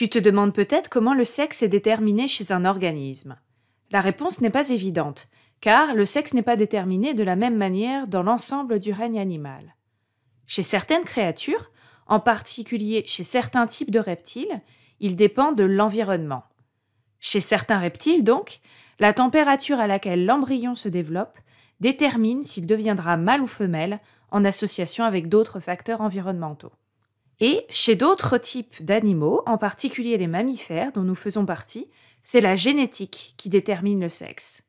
Tu te demandes peut-être comment le sexe est déterminé chez un organisme. La réponse n'est pas évidente, car le sexe n'est pas déterminé de la même manière dans l'ensemble du règne animal. Chez certaines créatures, en particulier chez certains types de reptiles, il dépend de l'environnement. Chez certains reptiles, donc, la température à laquelle l'embryon se développe détermine s'il deviendra mâle ou femelle en association avec d'autres facteurs environnementaux. Et chez d'autres types d'animaux, en particulier les mammifères dont nous faisons partie, c'est la génétique qui détermine le sexe.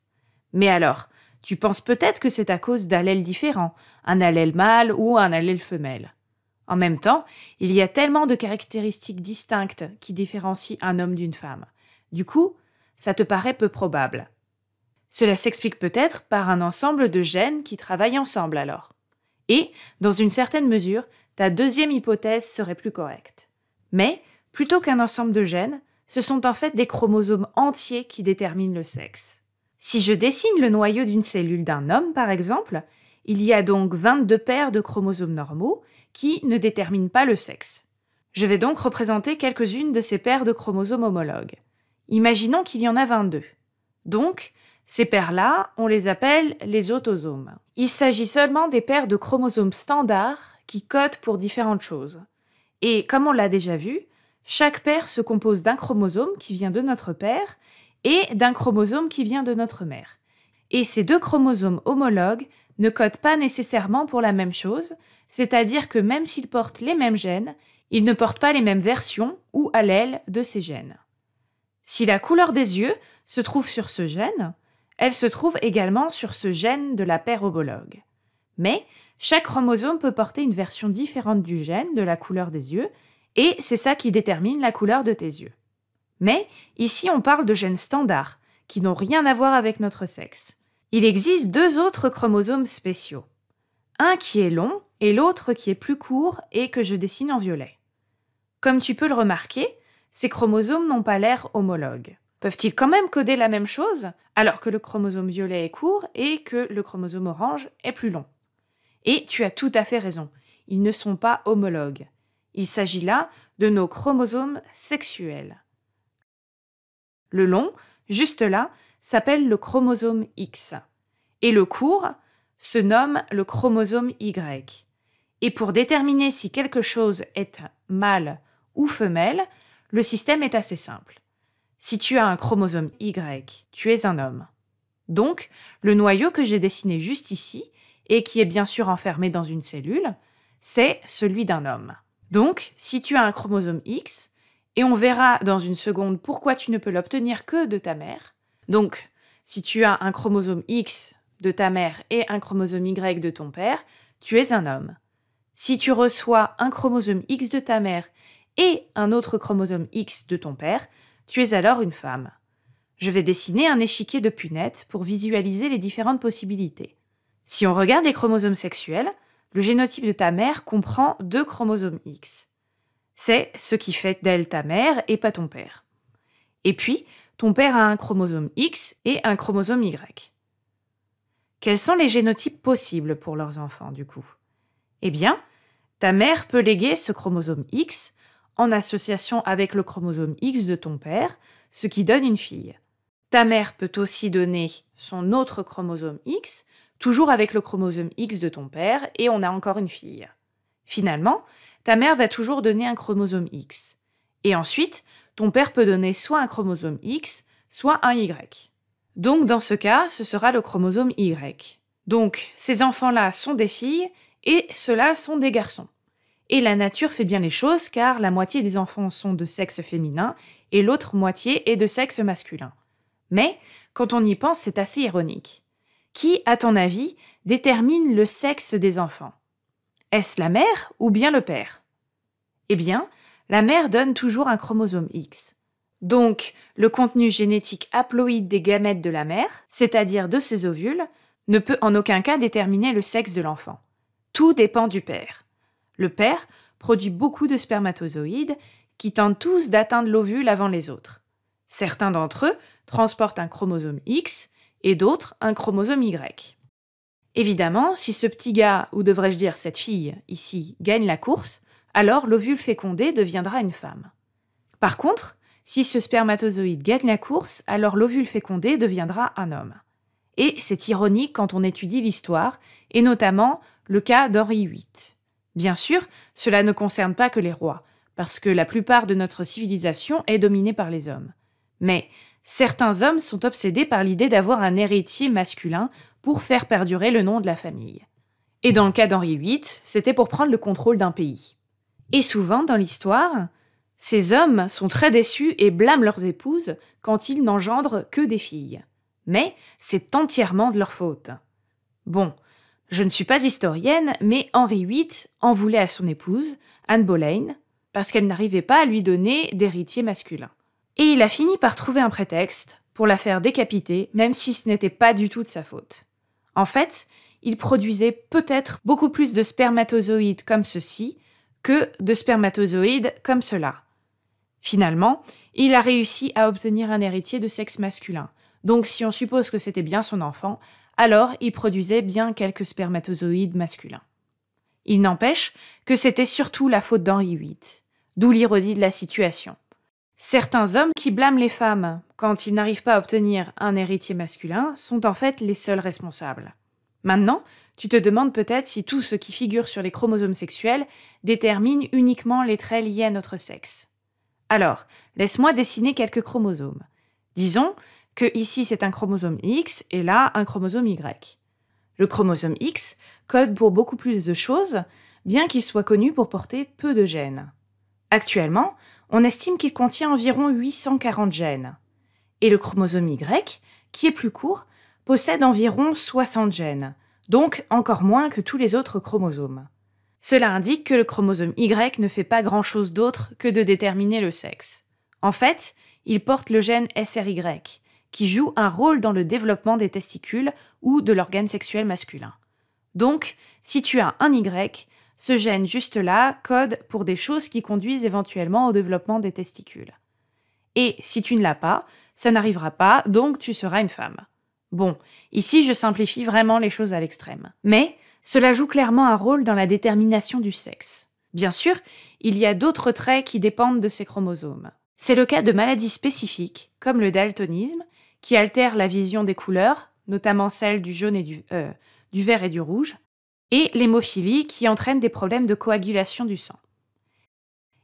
Mais alors, tu penses peut-être que c'est à cause d'allèles différents, un allèle mâle ou un allèle femelle. En même temps, il y a tellement de caractéristiques distinctes qui différencient un homme d'une femme. Du coup, ça te paraît peu probable. Cela s'explique peut-être par un ensemble de gènes qui travaillent ensemble alors. Et, dans une certaine mesure, ta deuxième hypothèse serait plus correcte. Mais, plutôt qu'un ensemble de gènes, ce sont en fait des chromosomes entiers qui déterminent le sexe. Si je dessine le noyau d'une cellule d'un homme, par exemple, il y a donc 22 paires de chromosomes normaux qui ne déterminent pas le sexe. Je vais donc représenter quelques-unes de ces paires de chromosomes homologues. Imaginons qu'il y en a 22. Donc, ces paires-là, on les appelle les autosomes. Il s'agit seulement des paires de chromosomes standards qui codent pour différentes choses. Et comme on l'a déjà vu, chaque paire se compose d'un chromosome qui vient de notre père et d'un chromosome qui vient de notre mère. Et ces deux chromosomes homologues ne codent pas nécessairement pour la même chose, c'est-à-dire que même s'ils portent les mêmes gènes, ils ne portent pas les mêmes versions ou allèles de ces gènes. Si la couleur des yeux se trouve sur ce gène, elle se trouve également sur ce gène de la paire homologue. Mais chaque chromosome peut porter une version différente du gène, de la couleur des yeux, et c'est ça qui détermine la couleur de tes yeux. Mais ici on parle de gènes standards, qui n'ont rien à voir avec notre sexe. Il existe deux autres chromosomes spéciaux. Un qui est long et l'autre qui est plus court et que je dessine en violet. Comme tu peux le remarquer, ces chromosomes n'ont pas l'air homologues. Peuvent-ils quand même coder la même chose alors que le chromosome violet est court et que le chromosome orange est plus long? Et tu as tout à fait raison, ils ne sont pas homologues. Il s'agit là de nos chromosomes sexuels. Le long, juste là, s'appelle le chromosome X, et le court se nomme le chromosome Y. Et pour déterminer si quelque chose est mâle ou femelle, le système est assez simple. Si tu as un chromosome Y, tu es un homme. Donc, le noyau que j'ai dessiné juste ici et qui est bien sûr enfermé dans une cellule, c'est celui d'un homme. Donc, si tu as un chromosome X, et on verra dans une seconde pourquoi tu ne peux l'obtenir que de ta mère, donc si tu as un chromosome X de ta mère et un chromosome Y de ton père, tu es un homme. Si tu reçois un chromosome X de ta mère et un autre chromosome X de ton père, tu es alors une femme. Je vais dessiner un échiquier de punettes pour visualiser les différentes possibilités. Si on regarde les chromosomes sexuels, le génotype de ta mère comprend deux chromosomes X. C'est ce qui fait d'elle ta mère et pas ton père. Et puis, ton père a un chromosome X et un chromosome Y. Quels sont les génotypes possibles pour leurs enfants, du coup? Eh bien, ta mère peut léguer ce chromosome X en association avec le chromosome X de ton père, ce qui donne une fille. Ta mère peut aussi donner son autre chromosome X, toujours avec le chromosome X de ton père, et on a encore une fille. Finalement, ta mère va toujours donner un chromosome X. Et ensuite, ton père peut donner soit un chromosome X, soit un Y. Donc dans ce cas, ce sera le chromosome Y. Donc ces enfants-là sont des filles et ceux-là sont des garçons. Et la nature fait bien les choses car la moitié des enfants sont de sexe féminin et l'autre moitié est de sexe masculin. Mais quand on y pense, c'est assez ironique. Qui, à ton avis, détermine le sexe des enfants? Est-ce la mère ou bien le père? Eh bien, la mère donne toujours un chromosome X. Donc, le contenu génétique haploïde des gamètes de la mère, c'est-à-dire de ses ovules, ne peut en aucun cas déterminer le sexe de l'enfant. Tout dépend du père. Le père produit beaucoup de spermatozoïdes qui tentent tous d'atteindre l'ovule avant les autres. Certains d'entre eux transportent un chromosome X et d'autres un chromosome Y. Évidemment, si ce petit gars, ou devrais-je dire cette fille, ici, gagne la course, alors l'ovule fécondé deviendra une femme. Par contre, si ce spermatozoïde gagne la course, alors l'ovule fécondé deviendra un homme. Et c'est ironique quand on étudie l'histoire, et notamment le cas d'Henri VIII. Bien sûr, cela ne concerne pas que les rois, parce que la plupart de notre civilisation est dominée par les hommes. Mais certains hommes sont obsédés par l'idée d'avoir un héritier masculin pour faire perdurer le nom de la famille. Et dans le cas d'Henri VIII, c'était pour prendre le contrôle d'un pays. Et souvent, dans l'histoire, ces hommes sont très déçus et blâment leurs épouses quand ils n'engendrent que des filles. Mais c'est entièrement de leur faute. Bon, je ne suis pas historienne, mais Henri VIII en voulait à son épouse, Anne Boleyn, parce qu'elle n'arrivait pas à lui donner d'héritier masculin. Et il a fini par trouver un prétexte pour la faire décapiter, même si ce n'était pas du tout de sa faute. En fait, il produisait peut-être beaucoup plus de spermatozoïdes comme ceci que de spermatozoïdes comme cela. Finalement, il a réussi à obtenir un héritier de sexe masculin. Donc si on suppose que c'était bien son enfant, alors il produisait bien quelques spermatozoïdes masculins. Il n'empêche que c'était surtout la faute d'Henri VIII, d'où l'ironie de la situation. Certains hommes qui blâment les femmes quand ils n'arrivent pas à obtenir un héritier masculin sont en fait les seuls responsables. Maintenant, tu te demandes peut-être si tout ce qui figure sur les chromosomes sexuels détermine uniquement les traits liés à notre sexe. Alors, laisse-moi dessiner quelques chromosomes. Disons que ici c'est un chromosome X et là un chromosome Y. Le chromosome X code pour beaucoup plus de choses, bien qu'il soit connu pour porter peu de gènes. Actuellement, on estime qu'il contient environ 840 gènes. Et le chromosome Y, qui est plus court, possède environ 60 gènes, donc encore moins que tous les autres chromosomes. Cela indique que le chromosome Y ne fait pas grand-chose d'autre que de déterminer le sexe. En fait, il porte le gène SRY, qui joue un rôle dans le développement des testicules ou de l'organe sexuel masculin. Donc, si tu as un Y, ce gène juste là code pour des choses qui conduisent éventuellement au développement des testicules. Et si tu ne l'as pas, ça n'arrivera pas, donc tu seras une femme. Bon, ici je simplifie vraiment les choses à l'extrême. Mais cela joue clairement un rôle dans la détermination du sexe. Bien sûr, il y a d'autres traits qui dépendent de ces chromosomes. C'est le cas de maladies spécifiques, comme le daltonisme, qui altère la vision des couleurs, notamment celle du jaune et du, euh, du vert et du rouge, et l'hémophilie qui entraîne des problèmes de coagulation du sang.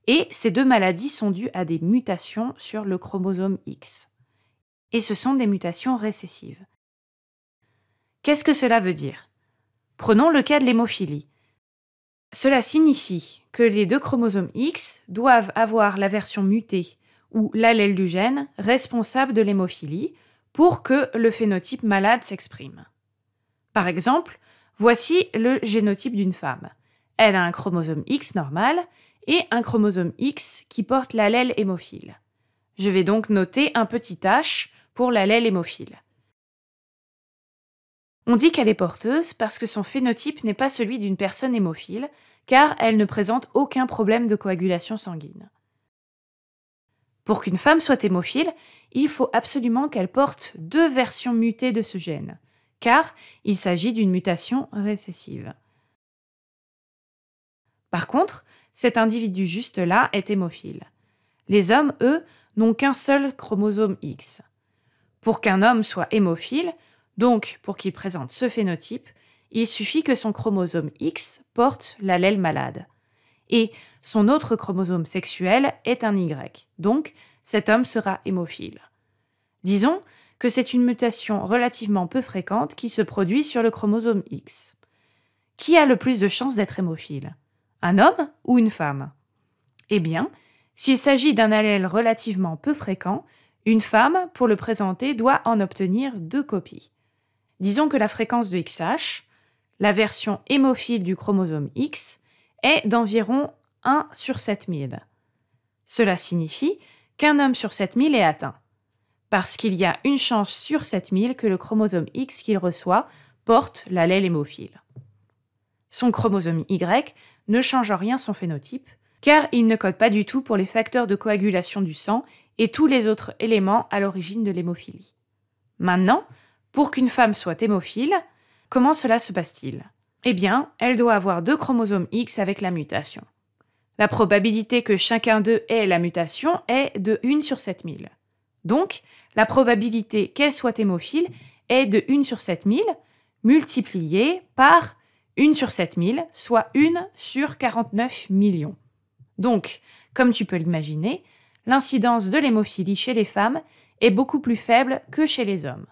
Et ces deux maladies sont dues à des mutations sur le chromosome X. Et ce sont des mutations récessives. Qu'est-ce que cela veut dire? Prenons le cas de l'hémophilie. Cela signifie que les deux chromosomes X doivent avoir la version mutée ou l'allèle du gène responsable de l'hémophilie pour que le phénotype malade s'exprime. Par exemple, Voici le génotype d'une femme. Elle a un chromosome X normal et un chromosome X qui porte l'allèle hémophile. Je vais donc noter un petit H pour l'allèle hémophile. On dit qu'elle est porteuse parce que son phénotype n'est pas celui d'une personne hémophile, car elle ne présente aucun problème de coagulation sanguine. Pour qu'une femme soit hémophile, il faut absolument qu'elle porte deux versions mutées de ce gène car il s'agit d'une mutation récessive. Par contre, cet individu juste là est hémophile. Les hommes, eux, n'ont qu'un seul chromosome X. Pour qu'un homme soit hémophile, donc pour qu'il présente ce phénotype, il suffit que son chromosome X porte l'allèle malade. Et son autre chromosome sexuel est un Y, donc cet homme sera hémophile. Disons que c'est une mutation relativement peu fréquente qui se produit sur le chromosome X. Qui a le plus de chances d'être hémophile? Un homme ou une femme? Eh bien, s'il s'agit d'un allèle relativement peu fréquent, une femme, pour le présenter, doit en obtenir deux copies. Disons que la fréquence de XH, la version hémophile du chromosome X, est d'environ 1 sur 7000. Cela signifie qu'un homme sur 7000 est atteint parce qu'il y a une chance sur 7000 que le chromosome X qu'il reçoit porte l'allèle hémophile. Son chromosome Y ne change en rien son phénotype, car il ne code pas du tout pour les facteurs de coagulation du sang et tous les autres éléments à l'origine de l'hémophilie. Maintenant, pour qu'une femme soit hémophile, comment cela se passe-t-il? Eh bien, elle doit avoir deux chromosomes X avec la mutation. La probabilité que chacun d'eux ait la mutation est de 1 sur 7000. Donc, la probabilité qu'elle soit hémophile est de 1 sur 7000 multipliée par 1 sur 7000, soit 1 sur 49 millions. Donc, comme tu peux l'imaginer, l'incidence de l'hémophilie chez les femmes est beaucoup plus faible que chez les hommes.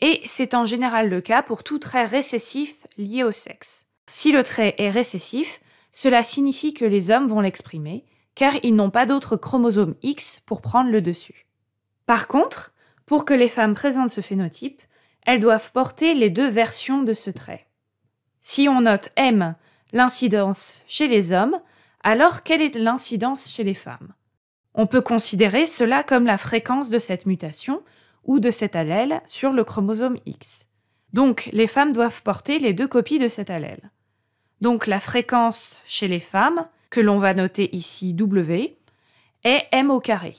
Et c'est en général le cas pour tout trait récessif lié au sexe. Si le trait est récessif, cela signifie que les hommes vont l'exprimer, car ils n'ont pas d'autre chromosome X pour prendre le dessus. Par contre, pour que les femmes présentent ce phénotype, elles doivent porter les deux versions de ce trait. Si on note M l'incidence chez les hommes, alors quelle est l'incidence chez les femmes? On peut considérer cela comme la fréquence de cette mutation ou de cet allèle sur le chromosome X. Donc les femmes doivent porter les deux copies de cet allèle. Donc la fréquence chez les femmes, que l'on va noter ici W, est M au carré.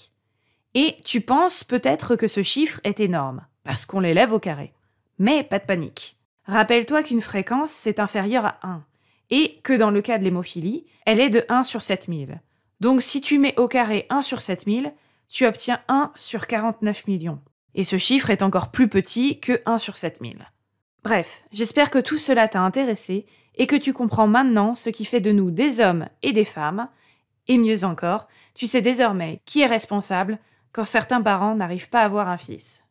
Et tu penses peut-être que ce chiffre est énorme, parce qu'on l'élève au carré. Mais pas de panique. Rappelle-toi qu'une fréquence, c'est inférieur à 1, et que dans le cas de l'hémophilie, elle est de 1 sur 7000. Donc si tu mets au carré 1 sur 7000, tu obtiens 1 sur 49 millions. Et ce chiffre est encore plus petit que 1 sur 7000. Bref, j'espère que tout cela t'a intéressé et que tu comprends maintenant ce qui fait de nous des hommes et des femmes, et mieux encore, tu sais désormais qui est responsable quand certains parents n'arrivent pas à avoir un fils.